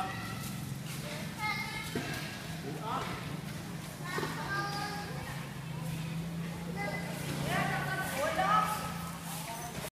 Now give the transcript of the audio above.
หมูครับหมูอ่ะ